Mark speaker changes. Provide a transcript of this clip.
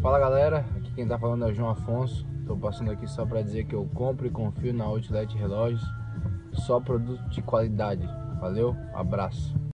Speaker 1: Fala galera, aqui quem tá falando é o João Afonso. Tô passando aqui só para dizer que eu compro e confio na Outlet Relógios. Só produto de qualidade. Valeu, abraço.